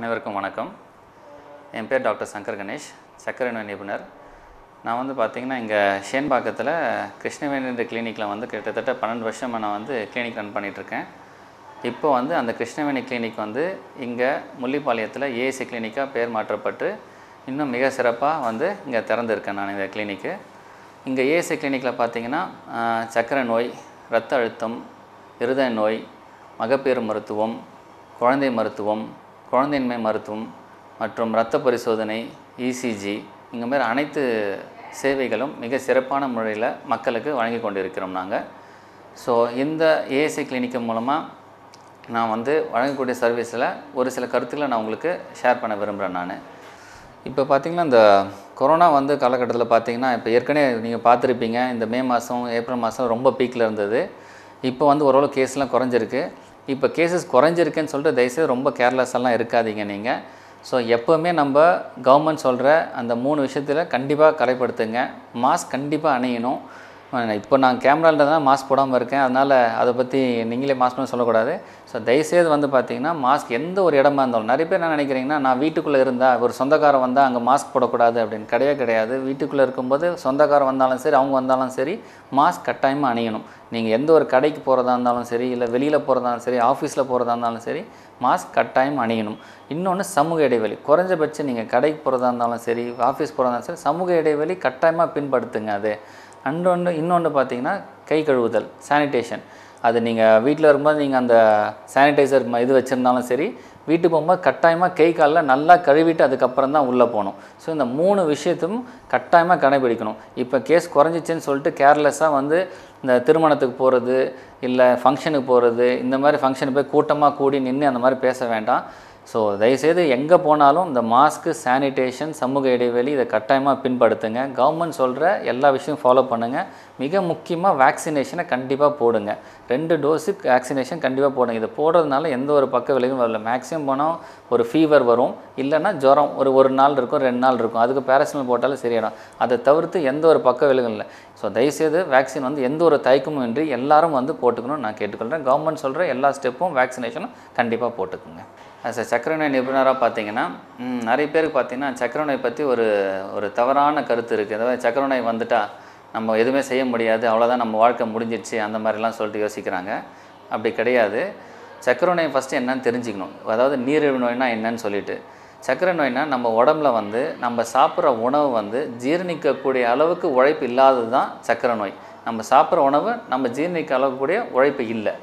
அனைவருக்கும் வணக்கம். என் பேர் டாக்டர் சங்கர் கணேஷ் சக்கரை நோய் நிபுணர். நான் வந்து பார்த்திங்கன்னா இங்கே ஷேன்பாக்கத்தில் கிருஷ்ணவேணி கிளினிக்கில் வந்து கிட்டத்தட்ட பன்னெண்டு வருஷமாக நான் வந்து கிளினிக் ரன் பண்ணிகிட்ருக்கேன் இப்போ வந்து அந்த கிருஷ்ணவேணி கிளினிக் வந்து இங்கே முள்ளிப்பாளையத்தில் ஏஎஸ்சி கிளினிக்காக பேர் மாற்றப்பட்டு இன்னும் மிக சிறப்பாக வந்து இங்கே திறந்துருக்கேன் நான் இந்த கிளினிக்கு இங்கே ஏஎஸ்சி கிளினிக்கில் பார்த்திங்கன்னா சக்கரை நோய் இரத்த அழுத்தம் இருதய நோய் மகப்பேறு மருத்துவம் குழந்தை மருத்துவம் குழந்தையின்மை மருத்துவம் மற்றும் இரத்த பரிசோதனை இசிஜி இந்த மாதிரி அனைத்து சேவைகளும் மிக சிறப்பான முறையில் மக்களுக்கு வழங்கி கொண்டிருக்கிறோம் நாங்கள் ஸோ இந்த ஏஎஸ்ஐ கிளினிக்கு மூலமாக நான் வந்து வழங்கக்கூடிய சர்வீஸில் ஒரு சில கருத்துக்களை நான் உங்களுக்கு ஷேர் பண்ண விரும்புகிறேன் நான். இப்போ பார்த்திங்கன்னா இந்த கொரோனா வந்து காலகட்டத்தில் பார்த்திங்கன்னா இப்போ ஏற்கனவே நீங்கள் பார்த்துருப்பீங்க இந்த மே மாதம் ஏப்ரல் மாதம் ரொம்ப பீக்கில் இருந்தது. இப்போ வந்து ஓரளவு கேஸ்லாம் குறைஞ்சிருக்கு. இப்போ கேசஸ் குறைஞ்சிருக்குன்னு சொல்லிட்டு தயவுசெய்து ரொம்ப கேர்லெஸ் எல்லாம் இருக்காதீங்க நீங்கள் ஸோ எப்போவுமே நம்ம கவர்மெண்ட் சொல்கிற அந்த மூணு விஷயத்தில் கண்டிப்பாக கடைப்படுத்துங்க மாஸ்க் கண்டிப்பாக அணியணும். இப்போ நான் கேமரான்றதுனால மாஸ்க் போடாமல் இருக்கேன். அதனால் அதை பற்றி நீங்களே மாஸ்க் பண்ண சொல்லக்கூடாது. ஸோ தயவுசெய்து வந்து பார்த்தீங்கன்னா மாஸ்க் எந்த ஒரு இடமா இருந்தாலும் நிறைய பேர் என்ன நினைக்கிறீங்கன்னா நான் வீட்டுக்குள்ளே இருந்தால் ஒரு சொந்தக்காரன் வந்தால் அங்கே மாஸ்க் போடக்கூடாது அப்படின்னு கிடையவே கிடையாது. வீட்டுக்குள்ளே இருக்கும்போது சொந்தக்காரன் வந்தாலும் சரி அவங்க வந்தாலும் சரி மாஸ்க் கட்டாயமாக அணியணும். நீங்கள் எந்த ஒரு கடைக்கு போகிறதா இருந்தாலும் சரி இல்லை வெளியில் போகிறதா இருந்தாலும் சரி ஆஃபீஸில் போகிறதா இருந்தாலும் சரி மாஸ்க் கட்டாயம் அணியணும். இன்னொன்று சமூக இடைவெளி. குறைஞ்சபட்சம் நீங்கள் கடைக்கு போகிறதா இருந்தாலும் சரி ஆஃபீஸ் போகிறதா இருந்தாலும் சரி சமூக இடைவெளி கட்டாயமாக பின்படுத்துங்க அது. அண்ட் ஒன்று இன்னொன்று பார்த்தீங்கன்னா கை கழுவுதல் சானிடேஷன் அது நீங்கள் வீட்டில் இருக்கும்போது நீங்கள் அந்த சானிடைசர் இது வச்சுருந்தாலும் சரி வீட்டுக்கு போகும்போது கட்டாயமாக கை காலில் நல்லா கழுவிட்டு அதுக்கப்புறம் தான் உள்ளே போகணும். ஸோ இந்த மூணு விஷயத்தையும் கட்டாயமாக கடைபிடிக்கணும். இப்போ கேஸ் குறைஞ்சிச்சின்னு சொல்லிட்டு கேர்லெஸ்ஸாக வந்து இந்த திருமணத்துக்கு போகிறது இல்லை ஃபங்க்ஷனுக்கு போகிறது இந்த மாதிரி ஃபங்க்ஷனுக்கு போய் கூட்டமாக கூடி நின்று அந்த மாதிரி பேச வேண்டாம். ஸோ தயவுசெய்து எங்கே போனாலும் இந்த மாஸ்க்கு சானிடேஷன் சமூக இடைவெளி இதை கட்டாயமாக பின்படுத்துங்க. கவர்மெண்ட் சொல்கிற எல்லா விஷயம் ஃபாலோ பண்ணுங்கள் மிக முக்கியமாக வேக்சினேஷனை கண்டிப்பாக போடுங்க. ரெண்டு டோஸு வேக்சினேஷன் கண்டிப்பாக போடுங்க. இதை போடுறதுனால எந்த ஒரு பக்க விளைவும் வரல. மேக்ஸிமம் போனால் ஒரு ஃபீவர் வரும். இல்லைன்னா ஜுரம். ஒரு ஒரு நாள் இருக்கும் ரெண்டு நாள் இருக்கும். அதுக்கு பேராசிமல் போட்டாலும் சரியாயிடும். அதை தவிர்த்து எந்த ஒரு பக்க விளைவும் இல்லை. ஸோ தயவுசெய்து வேக்சின் வந்து எந்த ஒரு தயக்கமும் இன்றி எல்லாரும் வந்து போட்டுக்கணும்னு நான் கேட்டுக்கொள்கிறேன் கவர்மெண்ட் சொல்கிற எல்லா ஸ்டெப்பும் வேக்சினேஷனும் கண்டிப்பாக போட்டுக்கோங்க. ஆஸ் அ சக்கரநோய் நிபுணராக பார்த்தீங்கன்னா நிறைய பேருக்கு பார்த்தீங்கன்னா சக்கரை நோய் பற்றி ஒரு ஒரு தவறான கருத்து இருக்குது அதாவது சக்கரை நோய் வந்துட்டால் நம்ம எதுவுமே செய்ய முடியாது. அவ்வளோதான் நம்ம வாழ்க்கை முடிஞ்சிடுச்சு அந்த மாதிரிலாம் சொல்லிட்டு யோசிக்கிறாங்க. அப்படி கிடையாது. சக்கரை நோய் ஃபஸ்ட்டு என்னன்னு தெரிஞ்சுக்கணும். அதாவது நீரிழிவு நோய்னா என்னன்னு சொல்லிட்டு. சக்கரை நோய்னா நம்ம உடம்புல வந்து நம்ம சாப்பிட்ற உணவு வந்து ஜீரணிக்கக்கூடிய அளவுக்கு உழைப்பு இல்லாதது தான் சக்கரை நோய் நம்ம சாப்பிட்ற உணவு நம்ம ஜீரணிக்க அளவுக்கூடிய உழைப்பு இல்லை.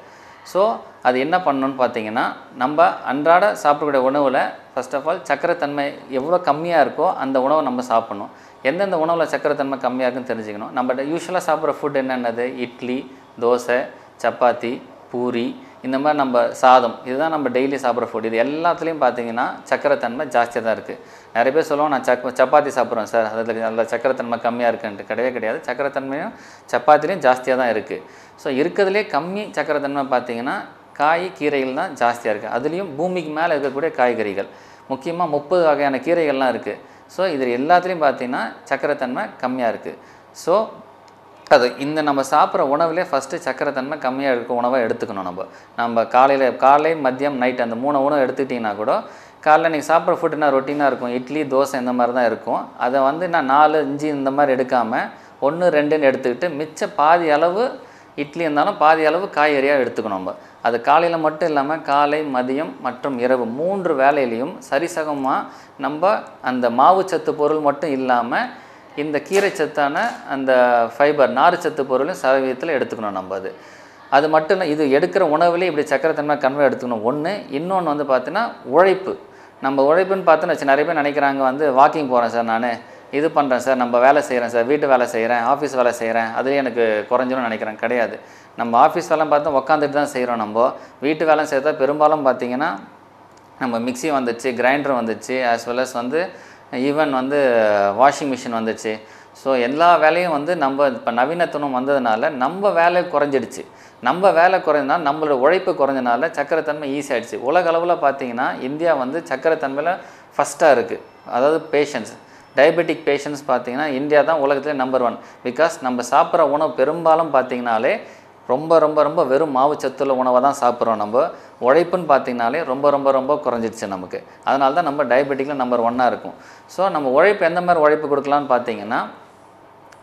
ஸோ அது என்ன பண்ணணும்னு பார்த்தீங்கன்னா நம்ம அன்றாட சாப்பிடக்கூடிய உணவில் ஃபர்ஸ்ட் ஆஃப் ஆல் சக்கரைத்தன்மை எவ்வளோ கம்மியாக இருக்கோ அந்த உணவை நம்ம சாப்பிடணும். எந்தெந்த உணவில் சக்கரைத்தன்மை கம்மியாக இருக்குன்னு தெரிஞ்சுக்கணும். நம்ம யூஸ்வலாக சாப்பிட்ற ஃபுட் என்னென்னது? இட்லி தோசை சப்பாத்தி பூரி இந்த மாதிரி நம்ம சாதம் இதுதான் நம்ம டெய்லி சாப்பிட்ற ஃபுட் இது எல்லாத்துலேயும் பார்த்தீங்கன்னா சக்கரத்தன்மை ஜாஸ்தியாக தான் இருக்குது நிறைய பேர் சொல்லுவோம் நான் சக் சப்பாத்தி சாப்பிட்றேன் சார். அதில் அதில் சக்கரத்தன்மை கம்மியாக இருக்குன்ட்டு. கிடையவே கிடையாது. சக்கரத்தன்மையும் சப்பாத்திலையும் ஜாஸ்தியாக தான் இருக்குது ஸோ இருக்கிறதுலே கம்மி சக்கரத்தன்மை பார்த்தீங்கன்னா காய் கீரைகள் தான் ஜாஸ்தியாக இருக்குது அதுலேயும் பூமிக்கு மேலே இருக்கக்கூடிய காய்கறிகள். முக்கியமாக முப்பது வகையான கீரைகள்லாம் இருக்குது ஸோ இதில் எல்லாத்துலேயும் பார்த்தீங்கன்னா சக்கரத்தன்மை கம்மியாக இருக்குது ஸோ அது இந்த நம்ம சாப்பிட்ற உணவுலே ஃபஸ்ட்டு சக்கரைத்தன்மை கம்மியாக இருக்க உணவை எடுத்துக்கணும் நம்ம. நம்ம காலையில் காலை மதியம் நைட் அந்த மூணு உணவு எடுத்துக்கிட்டிங்கன்னா கூட காலைல நீங்கள் சாப்பிட்ற ஃபுட்டுனா ரொட்டீனாக இருக்கும்? இட்லி தோசை இந்த மாதிரி தான் இருக்கும். அதை வந்து நான் நாலு அஞ்சு இந்த மாதிரி எடுக்காமல் ஒன்று ரெண்டுன்னு எடுத்துக்கிட்டு மிச்ச பாதி அளவு இட்லி இருந்தாலும் பாதி அளவு காய்கறியாக எடுத்துக்கணும் நம்ம. அது காலையில் மட்டும் இல்லாமல் காலை மதியம் மற்றும் இரவு மூன்று வேலையிலையும் சரிசகமாக நம்ம அந்த மாவுச்சத்து பொருள் மட்டும் இல்லாமல் இந்த கீரை சத்தான அந்த ஃபைபர் நார்ச்சத்து பொருளும் சதவீதத்தில் எடுத்துக்கணும் நம்ம அது. அது மட்டும் இல்லை இது எடுக்கிற உணவுலேயே இப்படி சக்கரத்தன்மை கன்வே எடுத்துக்கணும். ஒன்று இன்னொன்று வந்து பார்த்தீங்கன்னா உழைப்பு. நம்ம உழைப்புன்னு பார்த்தோன்னு வச்சு நிறைய பேர் நினைக்கிறாங்க வந்து வாக்கிங் போகிறேன் சார் நான் இது பண்ணுறேன் சார் நம்ம வேலை செய்கிறேன் சார் வீட்டு வேலை செய்கிறேன் ஆஃபீஸ் வேலை செய்கிறேன் அதுலேயே எனக்கு குறைஞ்சிரும் நினைக்கிறேன் கிடையாது. நம்ம ஆஃபீஸ் வேலை பார்த்தா உட்காந்துட்டு தான் செய்கிறோம் நம்ம. வீட்டு வேலை செய்கிறதா பெரும்பாலும் பார்த்தீங்கன்னா நம்ம மிக்ஸி வந்துச்சு கிரைண்டர் வந்துச்சு ஆஸ் வெல் அஸ் வந்து ஈவன் வந்து வாஷிங் மிஷின் வந்துச்சு. ஸோ எல்லா வேலையும் வந்து நம்ம இப்போ நவீனத்துவம் வந்ததுனால நம்ம வேலை குறைஞ்சிடுச்சு. நம்ம வேலை குறைஞ்சனால நம்மளோட உழைப்பு குறைஞ்சனால சக்கரைத்தன்மை ஈஸி உலக அளவில் பார்த்தீங்கன்னா இந்தியா வந்து சக்கரைத்தன்மையில் ஃபஸ்ட்டாக இருக்குது அதாவது பேஷண்ட்ஸ் டயபெட்டிக் பேஷண்ட்ஸ் பார்த்தீங்கன்னா இந்தியா தான் உலகத்திலே நம்பர் ஒன் பிகாஸ் நம்ம சாப்பிட்ற உணவு பெரும்பாலும் பார்த்தீங்கனாலே ரொம்ப ரொம்ப ரொம்ப வெறும் மாவு சத்துள்ள உணவை தான் சாப்பிட்றோம் நம்ம. உழைப்புன்னு பார்த்திங்கனாலே ரொம்ப ரொம்ப ரொம்ப குறைஞ்சிடுச்சு நமக்கு. அதனால தான் நம்ம டயபெட்டிக்கில் நம்பர் ஒன்னாக இருக்கும். ஸோ நம்ம உழைப்பு எந்த மாதிரி உழைப்பு கொடுக்கலான்னு பார்த்தீங்கன்னா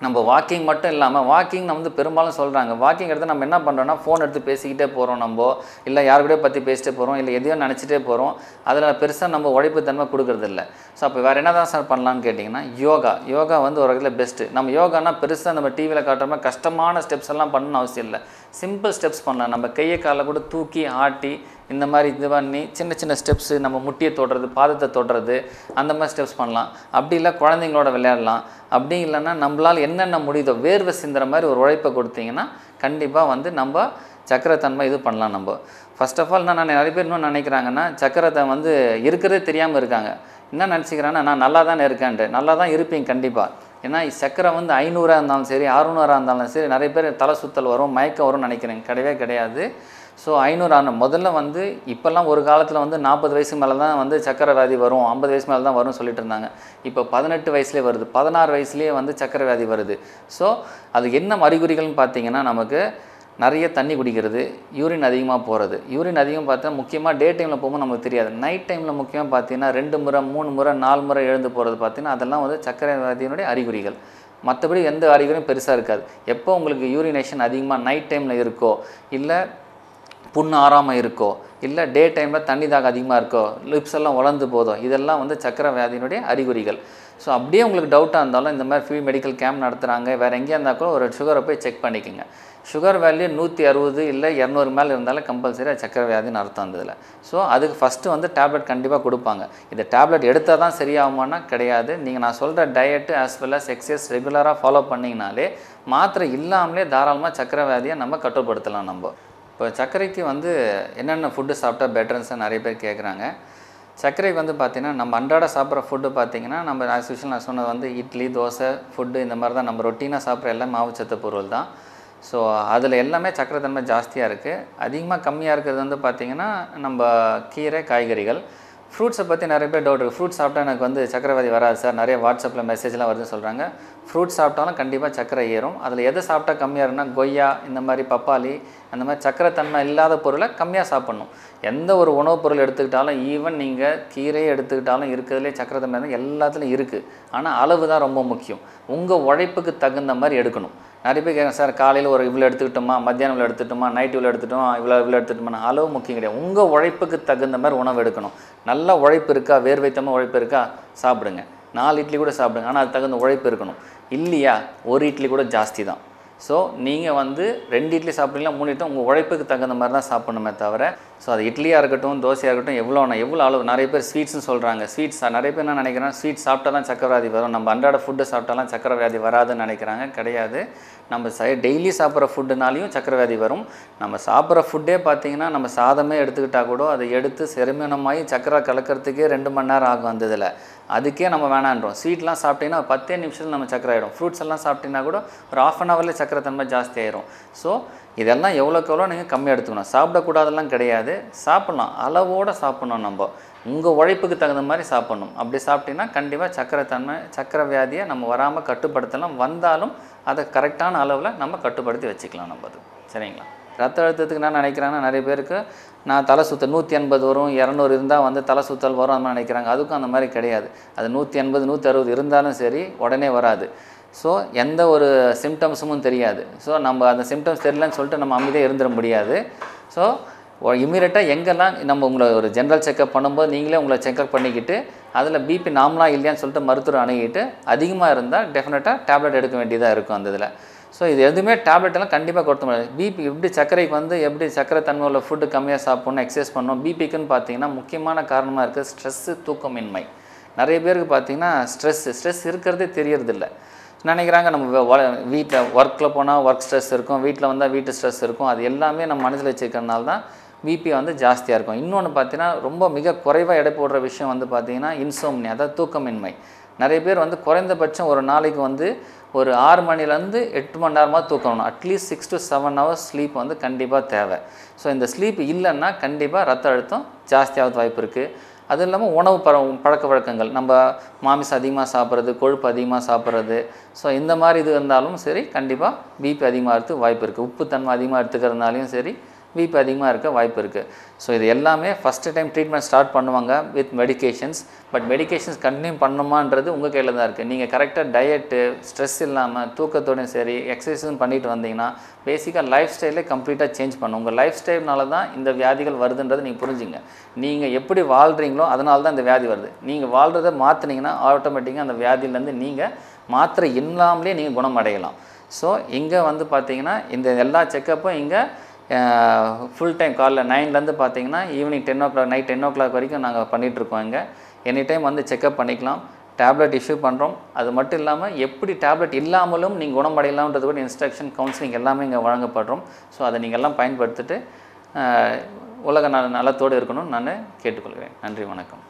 நம்ம வாக்கிங் மட்டும் இல்லாமல் வாக்கிங் நம்ம வந்து பெரும்பாலும் சொல்கிறாங்க வாக்கிங் எடுத்து நம்ம என்ன பண்ணுறோன்னா ஃபோன் எடுத்து பேசிக்கிட்டே போகிறோம் நம்ம. இல்லை யார் கூட பற்றி பேசிட்டே போகிறோம் இல்லை எதையோ நினச்சிட்டே போகிறோம் அதில் பெருசாக நம்ம உழைப்பு தன்மை கொடுக்கறது இல்லை ஸோ அப்போ வேறு என்ன தான் சார் பண்ணலான்னு கேட்டிங்கன்னா யோகா. யோகா வந்து ஒரு வகையில் பெஸ்ட்டு நம்ம யோகானா பெருசாக நம்ம டிவியில் காட்டுற மாதிரி கஷ்டமான ஸ்டெப்ஸ் எல்லாம் பண்ணணும்னு அவசியம் இல்லை. சிம்பிள் ஸ்டெப்ஸ் பண்ணலாம். நம்ம கையை காலை கூட தூக்கி ஆட்டி இந்த மாதிரி இது பண்ணி சின்ன சின்ன ஸ்டெப்ஸு நம்ம முட்டியை தொடுறது பாதத்தை தொடுறது அந்த மாதிரி ஸ்டெப்ஸ் பண்ணலாம். அப்படி இல்லை குழந்தைங்களோட விளையாடலாம். அப்படி இல்லைன்னா நம்மளால் என்னென்ன முடியுதோ வேர்வை சிந்துற மாதிரி ஒரு உழைப்பை கொடுத்தீங்கன்னா கண்டிப்பாக வந்து நம்ம சக்கரத்தன்மை இது பண்ணலாம் நம்ம. ஃபர்ஸ்ட் ஆஃப் ஆல் நான் நிறைய பேர் இன்னும் நினைக்கிறாங்கன்னா சக்கரத்தை வந்து இருக்கிறதே தெரியாமல் இருக்காங்க. என்ன நினச்சிக்கிறேன்னா நான் நல்லா தானே இருக்கேன்ட்டு. நல்லா தான் இருப்பேன் கண்டிப்பாக ஏன்னா சக்கரை வந்து ஐநூறாக இருந்தாலும் சரி அறுநூறாக இருந்தாலும் சரி நிறைய பேர் தலை சுத்தல் வரும் மயக்கம் வரும்னு நினைக்கிறேன். கிடையவே கிடையாது. ஸோ ஐநூறு ஆனால் முதல்ல வந்து இப்போல்லாம் ஒரு காலத்தில் வந்து நாற்பது வயசு மேலே தான் வந்து சக்கரை வியாதி வரும் ஐம்பது வயசு மேலே தான் வரும்னு சொல்லிட்டு இருந்தாங்க. இப்போ பதினெட்டு வயசுலேயே வருது பதினாறு வயசுலேயே வந்து சக்கரை வியாதி வருது. ஸோ அது என்ன அறிகுறிகள்னு பார்த்தீங்கன்னா நமக்கு நிறைய தண்ணி குடிக்கிறது யூரின் அதிகமாக போகிறது யூரின் அதிகம் பார்த்தா முக்கியமாக டே டைமில் போகும்போது நமக்கு தெரியாது. நைட் டைமில் முக்கியமாக பார்த்தீங்கன்னா ரெண்டு முறை மூணு முறை நாலு முறை எழுந்து போகிறது பார்த்தீங்கன்னா அதெல்லாம் வந்து சக்கரை வியாதியினுடைய அறிகுறிகள். மற்றபடி எந்த அறிகுறியும் பெருசாக இருக்காது. எப்போ உங்களுக்கு யூரினேஷன் அதிகமாக நைட் டைமில் இருக்கோ இல்லை புண்ணு ஆறாமல் இருக்கோ இல்லை டே டைமில் தண்ணி தாகம் அதிகமாக இருக்கோ லிப்ஸ் எல்லாம் வளர்ந்து போதும் இதெல்லாம் வந்து சக்கர வியாதியினுடைய அறிகுறிகள். ஸோ அப்படியே உங்களுக்கு டவுட்டாக இருந்தாலும் இந்த மாதிரி ஃப்ரீ மெடிக்கல் கேம்ப் நடத்துகிறாங்க வேறு எங்கேயா இருந்தால் கூட ஒரு சுகரை போய் செக் பண்ணிக்கோங்க. சுகர் வேல்யூ நூற்றி அறுபது இல்லை இரநூறு மேலே இருந்தாலும் கம்பல்சரி சக்கரை வியாதின்னு அர்த்தம் இருந்ததில் ஸோ அதுக்கு ஃபஸ்ட்டு வந்து டேப்லெட் கண்டிப்பாக கொடுப்பாங்க. இந்த டேப்லெட் எடுத்தால் தான் சரியாகுமானா கிடையாது. நீங்கள் நான் சொல்கிற diet as well as exercise ரெகுலராக ஃபாலோ பண்ணிங்கனாலே மாத்திரை இல்லாமலே தாராளமாக சக்கரை வியாதியை நம்ம கட்டுப்படுத்தலாம் நம்ம. இப்போ சர்க்கரைக்கு வந்து என்னென்ன ஃபுட்டு சாப்பிட்டா பெட்டர்ன்ஸாக நிறைய பேர் கேட்குறாங்க சர்க்கரைக்கு வந்து பார்த்திங்கன்னா நம்ம அன்றாட சாப்பிட்ற ஃபுட்டு பார்த்திங்கன்னா நம்ம ஆஸ் யூஷுவல் நான் சொன்னது வந்து இட்லி தோசை ஃபுட்டு இந்த மாதிரி தான் நம்ம ரொட்டீனாக சாப்பிட்ற எல்லாம் மாவுச்சத்து பொருள் தான். ஸோ அதில் எல்லாமே சர்க்கரை தன்மை ஜாஸ்தியாக இருக்குது அதிகமாக கம்மியாக இருக்கிறது வந்து பார்த்திங்கன்னா நம்ம கீரை காய்கறிகள். ஃப்ரூட்ஸை பற்றி நிறைய பேர் டவுட் இருக்குது ஃப்ரூட்ஸ் சாப்பிட்டா எனக்கு வந்து சக்கரைவாதி வராது சார். நிறைய வாட்ஸ்அப்பில் மெசேஜ்லாம் வருதுன்னு சொல்கிறாங்க ஃப்ரூட்ஸ் சாப்பிட்டாலும் கண்டிப்பாக சக்கரை ஏறும். அதில் எதை சாப்பிட்டா கம்மியாக இருக்குன்னா கொய்யா இந்த மாதிரி பப்பாளி அந்த மாதிரி சக்கரை தன்மை இல்லாத பொருளை கம்மியாக சாப்பிட்ணும். எந்த ஒரு உணவுப் பொருள் எடுத்துக்கிட்டாலும் ஈவன் நீங்கள் கீரையை எடுத்துக்கிட்டாலும் இருக்கிறதுலே சக்கரை தன்மை இருந்தால் இருக்குது ஆனால் அளவு தான் ரொம்ப முக்கியம். உங்கள் உழைப்புக்கு தகுந்த மாதிரி எடுக்கணும். நிறைய பேர் கேட்குறேன் சார் காலையில் ஒரு இவ்வளோ எடுத்துக்கிட்டோமா? மத்தியானம் இவ்வளோ எடுத்துட்டோமா நைட் இவ்வளோ எடுத்துட்டோமா இவ்வளோ இவ்வளோ எடுத்துட்டோமா அளவு முக்கியம் கிடையாது. உங்கள் உழைப்புக்கு தகுந்த மாதிரி உணவு எடுக்கணும். நல்ல உழைப்பு இருக்கா? வேர்வைத்தமாக உழைப்பு இருக்கா? சாப்பிடுங்க. நாலு இட்லி கூட சாப்பிடுங்க. ஆனால் அது தகுந்த உழைப்பு இருக்கணும். இல்லையா? ஒரு இட்லி கூட ஜாஸ்தி தான். ஸோ நீங்கள் வந்து ரெண்டு இட்லி சாப்பிட்றீங்களா மூணு இட்லி உங்கள் உழைப்புக்கு தகுந்த மாதிரி தான் சாப்பிட்ணுமே தவிர ஸோ அது இட்லியாக இருக்கட்டும் தோசையாக இருக்கட்டும் எவ்வளோண்ணா எவ்வளோ அளவு நிறைய பேர் ஸ்வீட்ஸ்னு சொல்கிறாங்க ஸ்வீட்ஸ் நிறைய பேர் என்ன நினைக்கிறேன் ஸ்வீட் சாப்பிட்டா தான் சக்கரை வியாதி வரும். நம்ம அன்றாட ஃபுட்டு சாப்பிட்டாலாம் சக்கர வியாதி வராதுன்னு நினைக்கிறாங்க. கிடையாது. நம்ம சை டெய்லி சாப்பிட்ற ஃபுட்டுனாலையும் சக்கர வியாதி வரும். நம்ம சாப்பிட்ற ஃபுட்டே பார்த்தீங்கன்னா நம்ம சாதமே எடுத்துக்கிட்டால் கூட அதை எடுத்து செரிமானமாகி சக்கரை கலக்கிறதுக்கே ரெண்டு மணி நேரம் ஆகும் அந்த இதில். அதுக்கே நம்ம வேணான்றோம். ஸ்வீட்லாம் சாப்பிட்டிங்கன்னா பத்தே நிமிஷத்தில் நம்ம சக்கரை ஆகிடும் ஃப்ரூட்ஸ் எல்லாம் சாப்பிட்டீங்கன்னா கூட ஒரு ஆஃப் அன் ஹவர்லேயே சக்கரை தன்மை ஜாஸ்தி ஆயிரும். ஸோ இதெல்லாம் எவ்வளோக்கு எவ்வளோ நீங்கள் கம்மியாக எடுத்துக்கணும். சாப்பிடக்கூடாதெல்லாம் கிடையாது. சாப்பிட்லாம். அளவோடு சாப்பிட்ணும் நம்ம. உங்கள் உழைப்புக்கு தகுந்த மாதிரி சாப்பிட்ணும். அப்படி சாப்பிட்டீங்கன்னா கண்டிப்பாக சக்கரை தன்மை சக்கரை வியாதியை நம்ம வராமல் கட்டுப்படுத்தலாம். வந்தாலும் அதை கரெக்டான அளவில் நம்ம கட்டுப்படுத்தி வச்சுக்கலாம் நம்ம அது சரிங்களா? ரத்த அழுத்தத்துக்கு என்ன நினைக்கிறாங்கன்னா நிறைய பேருக்கு நான் தலை சுத்தல் நூற்றி எண்பது வரும் இரநூறு இருந்தால் வந்து தலை சுத்தல் வரும் அந்த மாதிரி நினைக்கிறாங்க. அதுக்கும் அந்த மாதிரி கிடையாது. அது நூற்றி எண்பது நூற்றி அறுபது இருந்தாலும் சரி உடனே வராது. ஸோ எந்த ஒரு சிம்டம்ஸும் தெரியாது. ஸோ நம்ம அந்த சிம்டம்ஸ் தெரியலன்னு சொல்லிட்டு நம்ம அமைதியாக இருந்துட முடியாது. ஸோ இமீடியட்டாக எங்கெல்லாம் நம்ம உங்களை ஒரு ஜென்ரல் செக்கப் பண்ணும்போது நீங்களே உங்களை செக்அப் பண்ணிக்கிட்டு அதில் பிபி நார்மலாக இல்லையான்னு சொல்லிட்டு மருத்துவர் அணுகிட்டு அதிகமாக இருந்தால் டெஃபினட்டாக டேப்லெட் எடுக்க வேண்டியதாக இருக்கும் அந்த இதில். ஸோ இது எதுவுமே டேப்லெட் எல்லாம் கண்டிப்பாக கொடுத்த முடியாது. பிபி எப்படி சர்க்கரைக்கு வந்து எப்படி சர்க்கரை தன்மை உள்ள ஃபுட்டு கம்மியாக சாப்பிட்ணும் எக்ஸசைஸ் பண்ணணும் பிபிக்குன்னு பார்த்தீங்கன்னா முக்கியமான காரணமாக இருக்குது ஸ்ட்ரெஸ்ஸு தூக்கமின்மை. நிறைய பேருக்கு பார்த்தீங்கன்னா ஸ்ட்ரெஸ்ஸு ஸ்ட்ரெஸ் இருக்கிறதே தெரியறதில்ல. நினைக்கிறாங்க நம்ம வீட்டில் ஒர்க்கில் போனால் ஒர்க் ஸ்ட்ரெஸ் இருக்கும் வீட்டில் வந்தால் வீட்டு ஸ்ட்ரெஸ் இருக்கும். அது எல்லாமே நம்ம மனசில் வச்சுருக்கறனால தான் பிபி வந்து ஜாஸ்தியாக இருக்கும். இன்னொன்று பார்த்தீங்கன்னா ரொம்ப மிக குறைவாக எடை போடுற விஷயம் வந்து பார்த்திங்கன்னா இன்சோம்னி அதாவது தூக்கமின்மை. நிறைய பேர் வந்து குறைந்தபட்சம் ஒரு நாளைக்கு வந்து ஒரு ஆறு மணிலேருந்து எட்டு மணி நேரமாக தூக்கணும். At least six to seven hours sleep வந்து கண்டிப்பாக தேவை. ஸோ இந்த ஸ்லீப் இல்லைன்னா கண்டிப்பாக ரத்த அழுத்தம் ஜாஸ்தியாகிறது வாய்ப்பு இருக்குது அதுவும் இல்லாமல் உணவு பர பழக்க வழக்கங்கள். நம்ம மாமிசம் அதிகமாக சாப்பிட்றது கொழுப்பு அதிகமாக சாப்பிட்றது. ஸோ இந்த மாதிரி இது இருந்தாலும் சரி கண்டிப்பாக பிபி அதிகமாக இருக்க வாய்ப்பு இருக்குது உப்புத்தன்மை அதிகமாக எடுத்துக்கிறதுனாலையும் சரி பிபி அதிகமாக இருக்க வாய்ப்பு இருக்குது ஸோ இது எல்லாமே ஃபஸ்ட்டு டைம் ட்ரீட்மெண்ட் ஸ்டார்ட் பண்ணுவாங்க with medications but medications continue பண்ணுமான்றது உங்கள் கையில் தான் இருக்குது நீங்கள் கரெக்டாக டயட்டு ஸ்ட்ரெஸ் இல்லாமல் தூக்கத்தோடையும் சரி எக்ஸசைஸும் பண்ணிட்டு வந்தீங்கன்னா பேசிக்காக லைஃப் ஸ்டைலே கம்ப்ளீட்டாக சேஞ்ச் பண்ணும். உங்கள் லைஃப் ஸ்டைல்னால தான் இந்த வியாதிகள் வருதுன்றது நீங்கள் புரிஞ்சுங்க. நீங்கள் எப்படி வாழ்கிறீங்களோ அதனால தான் இந்த வியாதி வருது. நீங்கள் வாழ்கிறத மாற்றினீங்கன்னா ஆட்டோமேட்டிக்காக அந்த வியாதியிலேருந்து நீங்கள் மாத்திரை இல்லாமலே நீங்கள் குணமடையலாம். ஸோ இங்கே வந்து பார்த்தீங்கன்னா இந்த எல்லா செக்கப்பும் இங்கே ஃபுல் டைம் காலைல நைன்லேருந்து பார்த்தீங்கன்னா evening ten o'clock night ten o'clock வரைக்கும் நாங்கள் பண்ணிகிட்ருக்கோம் இங்கே. எனி டைம் வந்து செக்கப் பண்ணிக்கலாம். டேப்லெட் இஷ்யூ பண்ணுறோம் அது மட்டும் இல்லாமல் எப்படி டேப்லெட் இல்லாமலும் நீங்கள் குணமடையலாம்ன்றது கூட இன்ஸ்ட்ரக்ஷன் கவுன்சிலிங் எல்லாமே இங்கே வழங்கப்படுறோம். ஸோ அதை நீங்கள் எல்லாம் பயன்படுத்திட்டு உலக நல நலத்தோடு இருக்கணும்னு நான் கேட்டுக்கொள்கிறேன். நன்றி வணக்கம்.